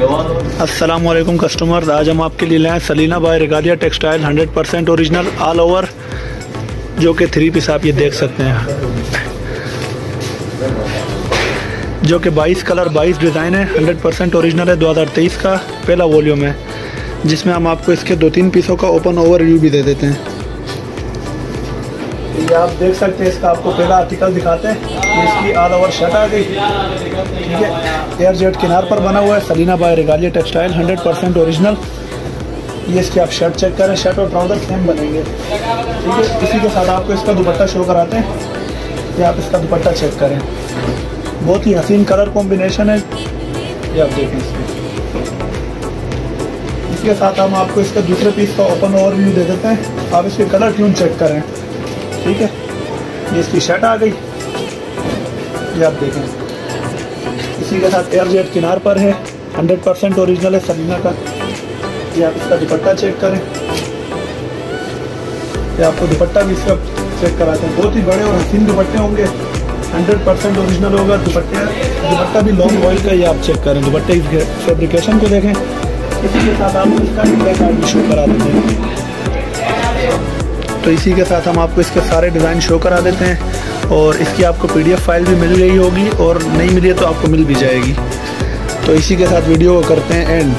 वालेकुम कस्टमर आज हम आपके लिए लाए Salina by Regalia textile 100 percent original all over जो कि थ्री पीस आप ये देख सकते हैं। जो कि 22 कलर 22 डिज़ाइन है 100 परसेंट औरिजिनल है 2023 का पहला वॉल्यूम है, जिसमें हम आपको इसके दो तीन पीसों का ओपन ओवर व्यू भी दे देते हैं। ये आप देख सकते हैं इसका आपको पहला आर्टिकल दिखाते हैं इसकी ऑल ओवर शर्ट आ गई। ठीक है? एयर जेट किनार पर बना हुआ है Salina by Regalia textile 100 percent original ये इसकी आप शर्ट चेक करें शर्ट और ट्राउज़र सेम बनेंगे। ठीक है? इसी के साथ आपको इसका दुपट्टा शो कराते हैं। ये आप इसका दुपट्टा चेक करें। बहुत ही हसीन कलर कॉम्बिनेशन है। ये आप देखें इसके इसके साथ हम आपको इसका दूसरे पीस का ओपन ओवरव्यू दे देते हैं। आप इसके कलर ट्यून चेक करें। ठीक है? ये इसकी शर्ट आ गई। ये आप देखें। इसी के साथ एयर जेट किनार पर है। 100 परसेंट ओरिजिनल है सलीना का। ये आप इसका दुपट्टा चेक करें। ये आपको दुपट्टा भी इसका चेक कराते हैं। बहुत ही बड़े और हसीन दुपट्टे होंगे। 100 परसेंट ओरिजिनल होगा। दुपट्टे दुपट्टा भी लॉन्ग ऑयल का ये आप चेक करें। दुपट्टे फेब्रिकेशन को देखें। इसी के साथ आप इसका भी शो करा देते हैं। तो इसी के साथ हम आपको इसके सारे डिज़ाइन शो करा देते हैं और इसकी आपको पीडीएफ फ़ाइल भी मिल गई होगी और नहीं मिली तो आपको मिल भी जाएगी। तो इसी के साथ वीडियो को करते हैं एंड